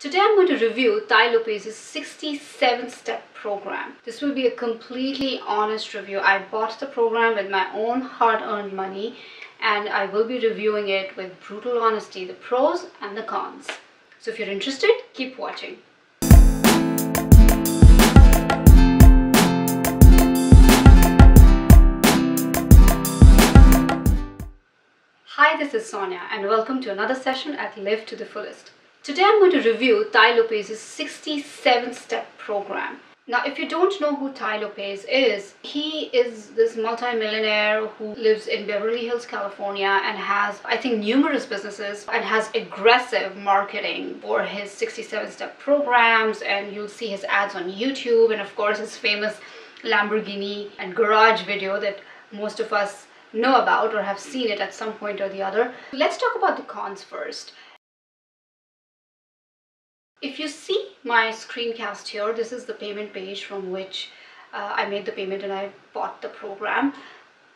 Today I'm going to review Tai Lopez's 67 step program. This will be a completely honest review. I bought the program with my own hard earned money and I will be reviewing it with brutal honesty, the pros and the cons. So if you're interested, keep watching. Hi, this is Sonia and welcome to another session at Live to the Fullest. Today I'm going to review Tai Lopez's 67 step program. Now, if you don't know who Tai Lopez is, he is this multimillionaire who lives in Beverly Hills, California and has, I think, numerous businesses and has aggressive marketing for his 67 step programs. And you'll see his ads on YouTube and, of course, his famous Lamborghini and garage video that most of us know about or have seen it at some point or the other. Let's talk about the cons first. If you see my screencast here, this is the payment page from which uh, I made the payment and I bought the program.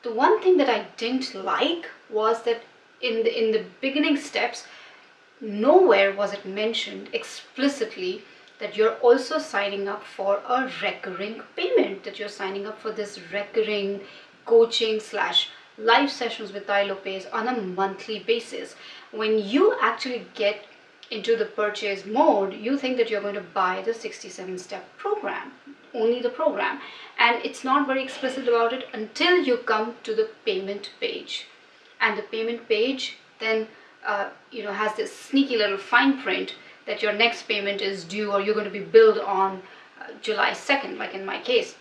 The one thing that I didn't like was that in the, in the beginning steps, nowhere was it mentioned explicitly that you're also signing up for a recurring payment, that you're signing up for this recurring coaching slash live sessions with Tai Lopez on a monthly basis. When you actually get into the purchase mode, you think that you're going to buy the 67 step program, only the program. And it's not very explicit about it until you come to the payment page. And the payment page then, uh, you know, has this sneaky little fine print that your next payment is due or you're going to be billed on uh, July 2nd, like in my case.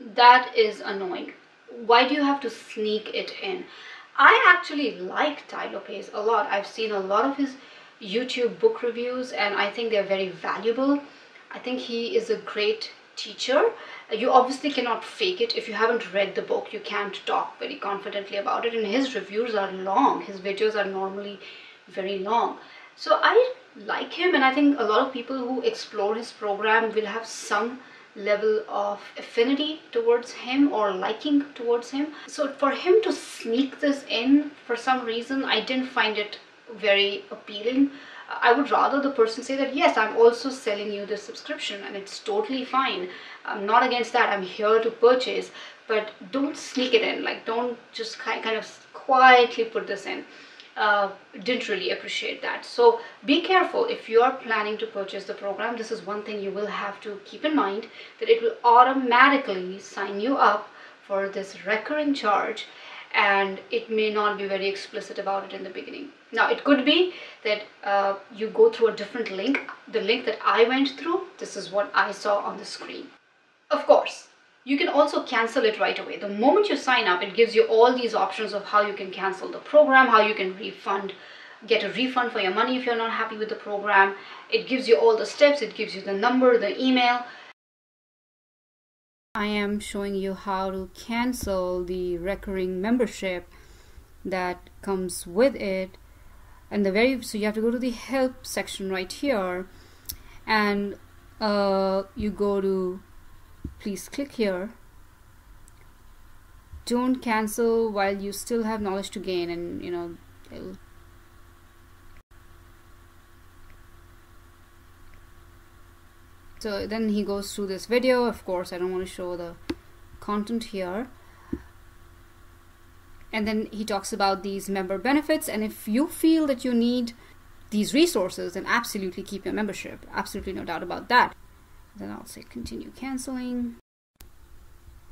That is annoying why do you have to sneak it in? I actually like Tai Lopez a lot. I've seen a lot of his YouTube book reviews and I think they're very valuable. I think he is a great teacher. You obviously cannot fake it. If you haven't read the book, you can't talk very confidently about it. And his reviews are long. His videos are normally very long. So I like him and I think a lot of people who explore his program will have some level of affinity towards him or liking towards him. So for him to sneak this in for some reason, I didn't find it very appealing. I would rather the person say that yes, I'm also selling you the subscription and it's totally fine. I'm not against that. I'm here to purchase, but don't sneak it in. Like don't just kind of quietly put this in uh, didn't really appreciate that. So be careful if you are planning to purchase the program. This is one thing you will have to keep in mind that it will automatically sign you up for this recurring charge and it may not be very explicit about it in the beginning. Now it could be that uh, you go through a different link. The link that I went through, this is what I saw on the screen. Of course, you can also cancel it right away. The moment you sign up, it gives you all these options of how you can cancel the program, how you can refund, get a refund for your money if you're not happy with the program. It gives you all the steps, it gives you the number, the email. I am showing you how to cancel the recurring membership that comes with it. And the very so you have to go to the help section right here. And uh, you go to please click here. Don't cancel while you still have knowledge to gain and you know so then he goes through this video. Of course I don't want to show the content here and then he talks about these member benefits and if you feel that you need these resources then absolutely keep your membership absolutely no doubt about that then I'll say continue canceling.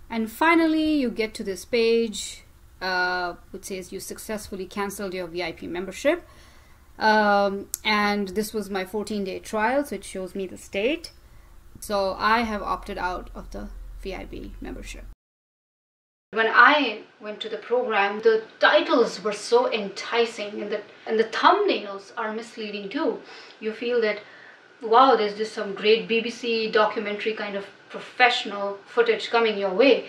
And finally, you get to this page uh, which says you successfully canceled your VIP membership. Um, and this was my 14 day trial, so it shows me the state. So I have opted out of the VIP membership. When I went to the program, the titles were so enticing and the, and the thumbnails are misleading too. You feel that wow, there's just some great BBC documentary kind of professional footage coming your way,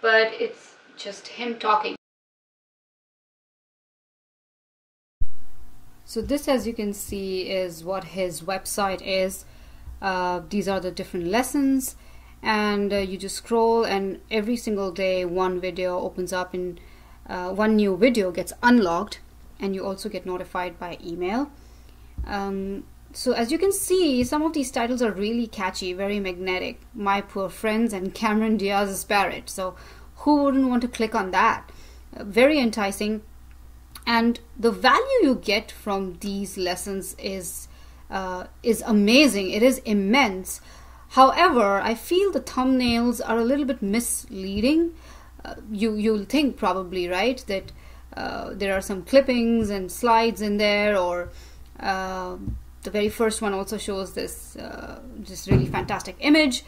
but it's just him talking. So this, as you can see, is what his website is. Uh, these are the different lessons and uh, you just scroll and every single day one video opens up and uh, one new video gets unlocked and you also get notified by email. Um, so as you can see, some of these titles are really catchy, very magnetic. My Poor Friends and Cameron Diaz's Parrot. So who wouldn't want to click on that? Uh, very enticing. And the value you get from these lessons is uh, is amazing. It is immense. However, I feel the thumbnails are a little bit misleading. Uh, you you'll think probably right that uh, there are some clippings and slides in there or uh, the very first one also shows this uh, just really fantastic image.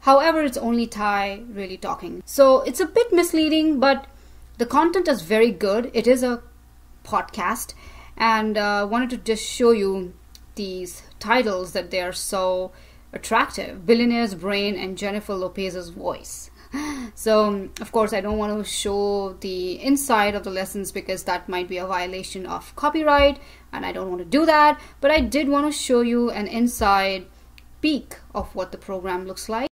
However, it's only Tai really talking. So it's a bit misleading, but the content is very good. It is a podcast, and uh, wanted to just show you these titles that they are so attractive Billionaire's Brain and Jennifer Lopez's Voice. So, of course, I don't want to show the inside of the lessons because that might be a violation of copyright and I don't want to do that. But I did want to show you an inside peek of what the program looks like.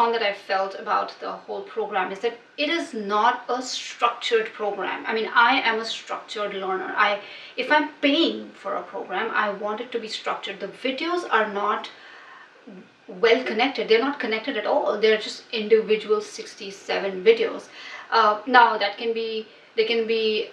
That I felt about the whole program is that it is not a structured program. I mean, I am a structured learner. I, if I'm paying for a program, I want it to be structured. The videos are not well connected. They're not connected at all. They're just individual 67 videos. Uh, now that can be, they can be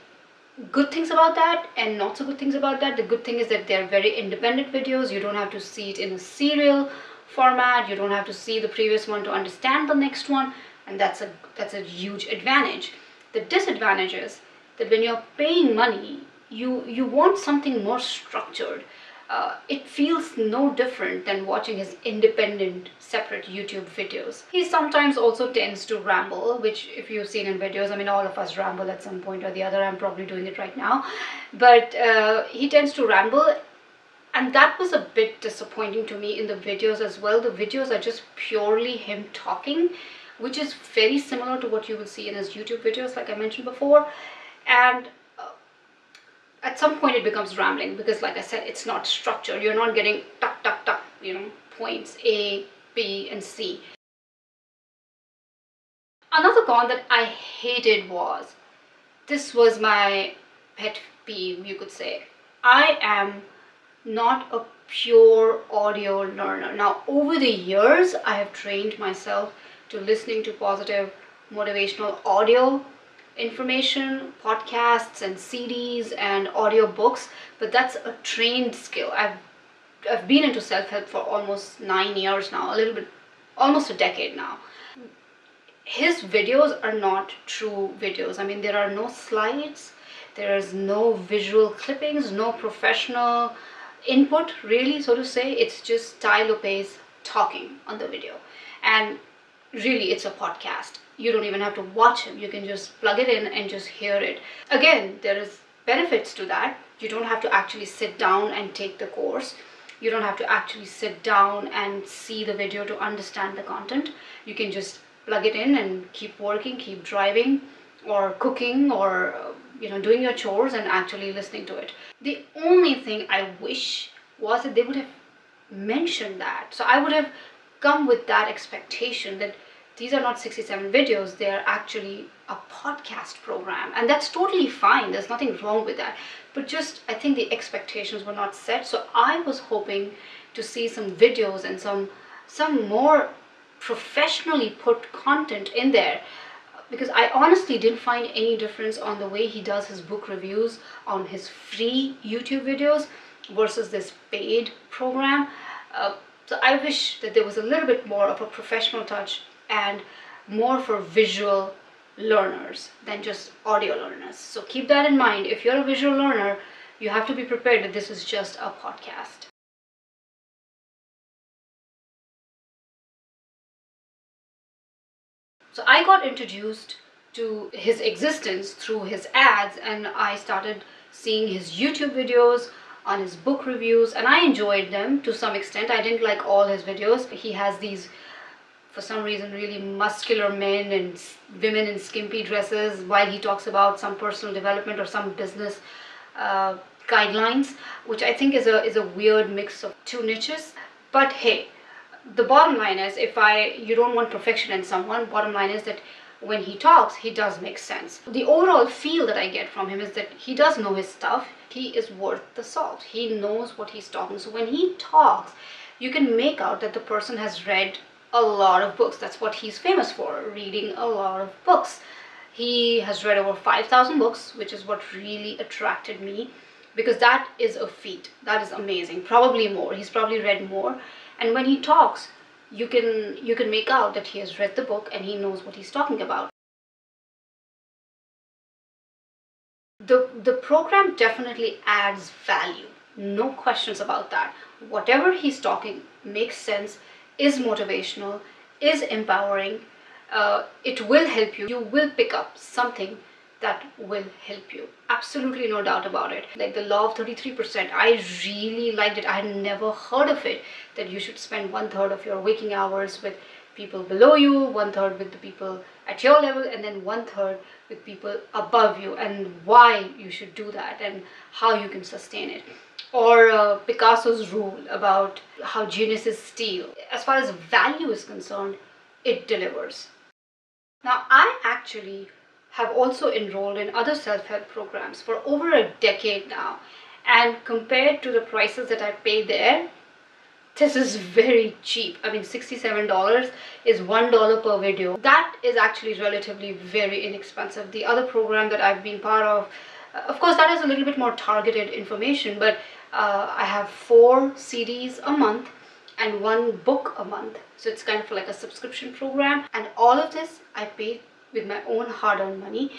good things about that and not so good things about that. The good thing is that they're very independent videos. You don't have to see it in a serial format. You don't have to see the previous one to understand the next one. And that's a, that's a huge advantage. The disadvantage is that when you're paying money, you, you want something more structured uh, it feels no different than watching his independent separate YouTube videos. He sometimes also tends to ramble, which if you've seen in videos, I mean all of us ramble at some point or the other, I'm probably doing it right now, but uh, he tends to ramble and that was a bit disappointing to me in the videos as well. The videos are just purely him talking, which is very similar to what you will see in his YouTube videos like I mentioned before and uh, at some point it becomes rambling because like I said, it's not structured. You're not getting tuck, tuck, tuck, you know, points A, B, and C. Another con that I hated was, this was my pet peeve, you could say. I am not a pure audio learner. Now, over the years, I have trained myself to listening to positive motivational audio information, podcasts and CDs and audiobooks, but that's a trained skill. I've I've been into self-help for almost nine years now, a little bit, almost a decade now. His videos are not true videos. I mean, there are no slides, there is no visual clippings, no professional input, really, so to say. It's just Tai Lopez talking on the video. And really, it's a podcast. You don't even have to watch him. You can just plug it in and just hear it. Again there is benefits to that. You don't have to actually sit down and take the course. You don't have to actually sit down and see the video to understand the content. You can just plug it in and keep working keep driving or cooking or uh, you know doing your chores and actually listening to it. The only thing i wish was that they would have mentioned that. So i would have come with that expectation that these are not 67 videos they're actually a podcast program. And that's totally fine there's nothing wrong with that. But just i think the expectations were not set so i was hoping to see some videos and some some more professionally put content in there because I honestly didn't find any difference on the way he does his book reviews on his free YouTube videos versus this paid program. Uh, so I wish that there was a little bit more of a professional touch and more for visual learners than just audio learners. So keep that in mind. If you're a visual learner, you have to be prepared that this is just a podcast. So I got introduced to his existence through his ads and I started seeing his YouTube videos on his book reviews and I enjoyed them to some extent. I didn't like all his videos. He has these for some reason really muscular men and women in skimpy dresses while he talks about some personal development or some business uh, guidelines which I think is a is a weird mix of two niches but hey the bottom line is if I you don't want perfection in someone bottom line is that when he talks, he does make sense. The overall feel that I get from him is that he does know his stuff. He is worth the salt. He knows what he's talking. So when he talks, you can make out that the person has read a lot of books. That's what he's famous for, reading a lot of books. He has read over 5,000 books, which is what really attracted me because that is a feat. That is amazing. Probably more. He's probably read more. And when he talks, you can you can make out that he has read the book and he knows what he's talking about. The, the program definitely adds value. No questions about that. Whatever he's talking makes sense, is motivational, is empowering. Uh, it will help you. You will pick up something that will help you. Absolutely no doubt about it. Like the law of 33% i really liked it. I had never heard of it that you should spend one third of your waking hours with people below you one third with the people at your level and then one third with people above you and why you should do that and how you can sustain it. Or uh, picasso's rule about how geniuses steal as far as value is concerned it delivers. Now i actually have also enrolled in other self-help programs for over a decade now. And compared to the prices that I pay there this is very cheap. I mean $67 is $1 per video. That is actually relatively very inexpensive. The other program that I've been part of uh, of course that has a little bit more targeted information but uh, I have four CDs a month and one book a month. So it's kind of like a subscription program. And all of this I pay with my own hard-earned money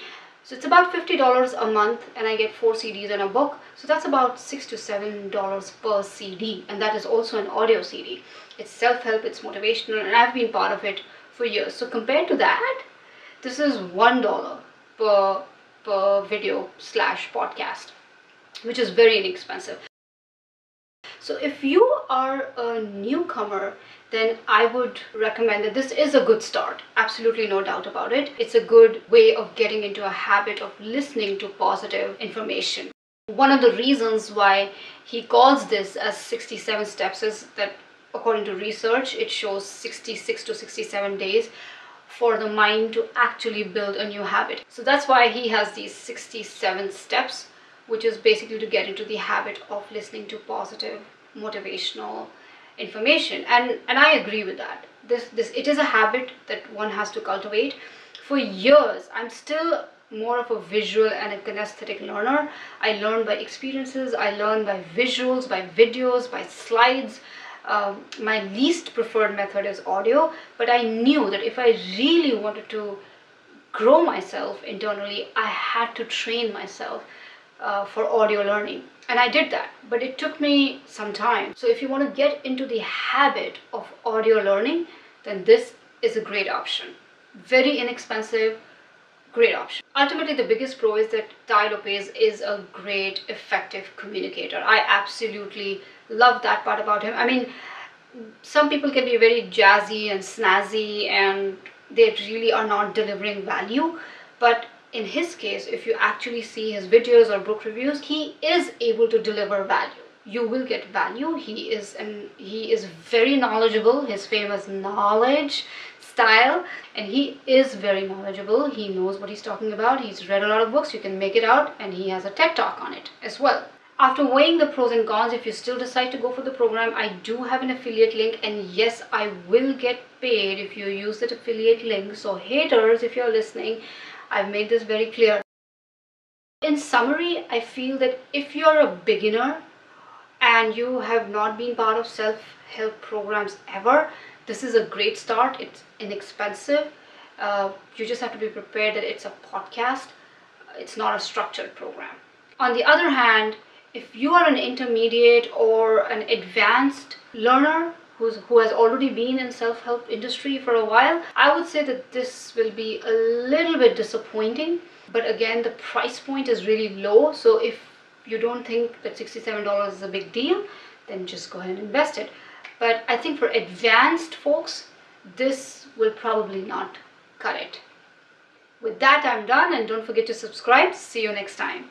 so it's about $50 a month and I get four CDs and a book. So that's about six to seven dollars per CD and that is also an audio CD. It's self-help, it's motivational and I've been part of it for years. So compared to that, this is one dollar per per video slash podcast, which is very inexpensive. So if you are a newcomer then I would recommend that this is a good start. Absolutely no doubt about it. It's a good way of getting into a habit of listening to positive information. One of the reasons why he calls this as 67 steps is that according to research, it shows 66 to 67 days for the mind to actually build a new habit. So that's why he has these 67 steps, which is basically to get into the habit of listening to positive, motivational, information. And and i agree with that. This this it is a habit that one has to cultivate. For years i'm still more of a visual and a kinesthetic learner. I learn by experiences. I learn by visuals by videos by slides. Um, my least preferred method is audio. But i knew that if i really wanted to grow myself internally i had to train myself uh, for audio learning. And I did that but it took me some time. So if you want to get into the habit of audio learning then this is a great option. Very inexpensive great option. Ultimately the biggest pro is that Tai Lopez is a great effective communicator. I absolutely love that part about him. I mean some people can be very jazzy and snazzy and they really are not delivering value but in his case, if you actually see his videos or book reviews, he is able to deliver value. You will get value. He is and he is very knowledgeable. His famous knowledge style and he is very knowledgeable. He knows what he's talking about. He's read a lot of books. You can make it out and he has a TED talk on it as well. After weighing the pros and cons, if you still decide to go for the program, I do have an affiliate link and yes, I will get paid if you use that affiliate link. So haters, if you're listening, I've made this very clear. In summary, I feel that if you're a beginner and you have not been part of self-help programs ever, this is a great start. It's inexpensive. Uh, you just have to be prepared that it's a podcast. It's not a structured program. On the other hand, if you are an intermediate or an advanced learner who's, who has already been in self-help industry for a while, I would say that this will be a little bit disappointing. But again, the price point is really low. So if you don't think that $67 is a big deal, then just go ahead and invest it. But I think for advanced folks, this will probably not cut it. With that, I'm done and don't forget to subscribe. See you next time.